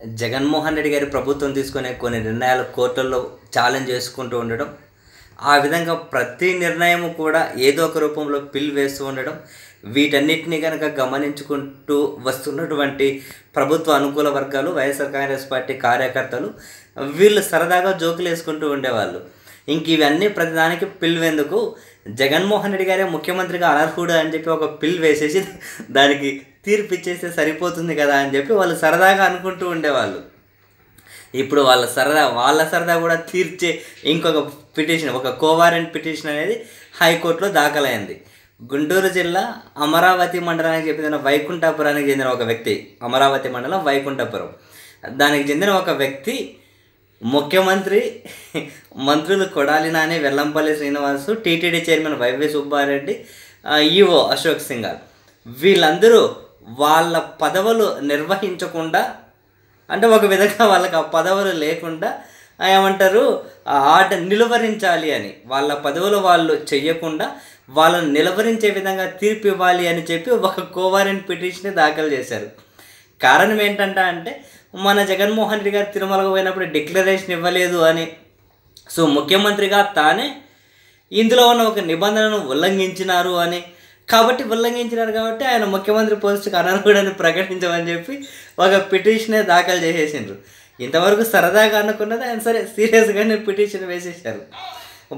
జగన్మోహన్ రెడ్డి గారి ప్రభుత్వం తీసుకునే కొన్ని నిర్ణయాలు కోర్టుల్లో ఛాలెంజ్ చేసుకుంటూ ఉండడం ఆ విధంగా ప్రతి నిర్ణయము కూడా ఏదో ఒక రూపంలో పిల్ వేస్తూ ఉండడం వీటన్నిటిని కనుక గమనించుకుంటూ వస్తున్నటువంటి ప్రభుత్వ అనుకూల వర్గాలు వైఎస్ఆర్ కాంగ్రెస్ పార్టీ కార్యకర్తలు వీళ్ళు సరదాగా జోకులు వేసుకుంటూ ఉండేవాళ్ళు. ఇంక ఇవన్నీ ప్రతిదానికి పిల్వేందుకు జగన్మోహన్ రెడ్డి గారే ముఖ్యమంత్రిగా అనర్హుడు అని చెప్పి ఒక పిల్ వేసేసి దానికి తీర్పు ఇచ్చేస్తే సరిపోతుంది కదా అని చెప్పి వాళ్ళు సరదాగా అనుకుంటూ ఉండేవాళ్ళు. ఇప్పుడు వాళ్ళ సరదా వాళ్ళ సరదా కూడా తీర్చే ఇంకొక పిటిషన్ ఒక కోవారెంట్ పిటిషన్ అనేది హైకోర్టులో దాఖలైంది. గుంటూరు జిల్లా అమరావతి మండలానికి చెందిన వైకుంఠపురానికి చెందిన ఒక వ్యక్తి అమరావతి మండలం వైకుంఠపురం. దానికి చెందిన ఒక వ్యక్తి ముఖ్యమంత్రి మంత్రులు Kodali Nani Vellampalli Srinivasu TTD chairman YV Subbareddy EO Ashok Singhal వీళ్ళందరూ వాళ్ళ పదవులు నిర్వహించకుండా అంటే ఒక విధంగా వాళ్ళకి ఆ పదవులు లేకుండా ఏమంటారు ఆ ఆట నిలువరించాలి అని వాళ్ళ పదవులు వాళ్ళు చెయ్యకుండా వాళ్ళని నిలువరించే విధంగా తీర్పు ఇవ్వాలి అని చెప్పి ఒక కోవారెంట్ పిటిషన్ దాఖలు చేశారు. కారణం ఏంటంటే అంటే మన జగన్మోహన్ రెడ్డి గారు తిరుమలకు పోయినప్పుడు డిక్లరేషన్ ఇవ్వలేదు అని సో ముఖ్యమంత్రిగా తానే ఇందులో ఉన్న ఒక నిబంధనను ఉల్లంఘించినారు అని కాబట్టి ఉల్లంఘించినారు కాబట్టి ఆయన ముఖ్యమంత్రి పోస్టుకు అనర్హుడని ప్రకటించమని చెప్పి ఒక పిటిషనే దాఖలు చేసేసిండ్రు. ఇంతవరకు సరదాగా అనుకున్నది ఆయన సరే సీరియస్గానే పిటిషన్ వేసేసారు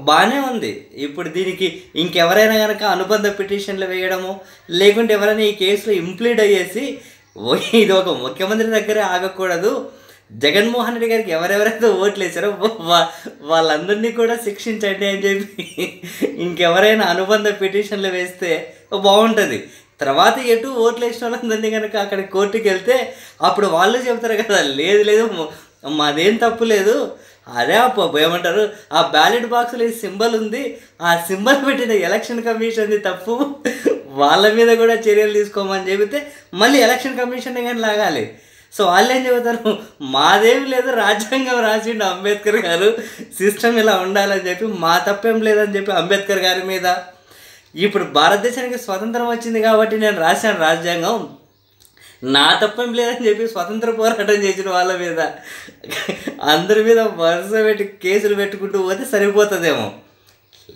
బాగానే ఉంది. ఇప్పుడు దీనికి ఇంకెవరైనా కనుక అనుబంధ పిటిషన్లు వేయడము లేకుంటే ఎవరైనా ఈ కేసులో ఇంప్లీడ్ అయ్యేసి "ఓ, ఇది ఒక ముఖ్యమంత్రి దగ్గరే ఆగకూడదు. జగన్మోహన్ రెడ్డి గారికి ఎవరెవరైతే ఓట్లు వేసారో వా- వాళ్ళందరినీ కూడా శిక్షించండి అని చెప్పి ఇంకెవరైనా అనుబంధ పిటిషన్లు వేస్తే బాగుంటుంది. తర్వాత ఎటు ఓట్లు వేసిన వాళ్ళందరినీ కనుక అక్కడ కోర్టుకి వెళ్తే అప్పుడు వాళ్ళు చెప్తారు కదా లేదు లేదు మాదేం తప్పు లేదు. అదే ఆ ఏమంటారు ఆ బ్యాలెట్ బాక్స్లో ఈ సింబల్ ఉంది. ఆ సింబల్ పెట్టిన ఎలక్షన్ కమిషన్ది తప్పు. వాళ్ళ మీద కూడా చర్యలు తీసుకోమని చెబితే మళ్ళీ ఎలక్షన్ కమిషన్ కానీ లాగాలి. సో వాళ్ళు ఏం చెబుతారు మాదేం లేదు రాజ్యాంగం రాసిండు అంబేద్కర్ గారు సిస్టమ్ ఇలా ఉండాలని చెప్పి మా తప్పేం లేదని చెప్పి అంబేద్కర్ గారి మీద ఇప్పుడు భారతదేశానికి స్వతంత్రం వచ్చింది కాబట్టి నేను రాశాను రాజ్యాంగం. నా తప్పేం లేదని చెప్పి స్వతంత్ర పోరాటం చేసిన వాళ్ళ మీద అందరి మీద వరుస పెట్టి కేసులు పెట్టుకుంటూ పోతే సరిపోతుందేమో.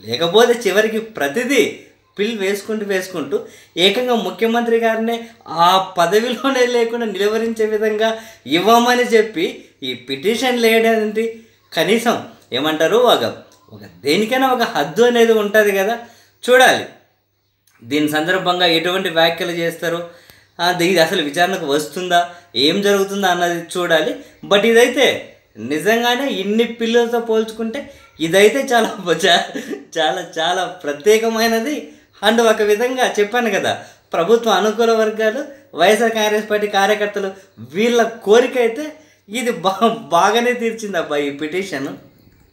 లేకపోతే చివరికి ప్రతిదీ పిల్ వేసుకుంటూ వేసుకుంటూ ఏకంగా ముఖ్యమంత్రి గారినే ఆ పదవిలోనే లేకుండా నిలువరించే విధంగా ఇవ్వమని చెప్పి ఈ పిటిషన్ లేడేంటి? కనీసం ఏమంటారు? ఒక ఒక దేనికైనా ఒక హద్దు అనేది ఉంటుంది కదా. చూడాలి. దీని సందర్భంగా ఎటువంటి వ్యాఖ్యలు చేస్తారు? ఇది అసలు విచారణకు వస్తుందా? ఏం జరుగుతుందా అన్నది చూడాలి. బట్ ఇదైతే నిజంగానే ఇన్ని పిల్లలతో పోల్చుకుంటే ఇదైతే చాలా చాలా చాలా ప్రత్యేకమైనది. అండ్ ఒక విధంగా చెప్పాను కదా ప్రభుత్వ అనుకూల వర్గాలు వైఎస్ఆర్ కాంగ్రెస్ పార్టీ కార్యకర్తలు వీళ్ళ కోరిక అయితే ఇది బా బాగానే తీర్చింది అబ్బా ఈ పిటిషన్.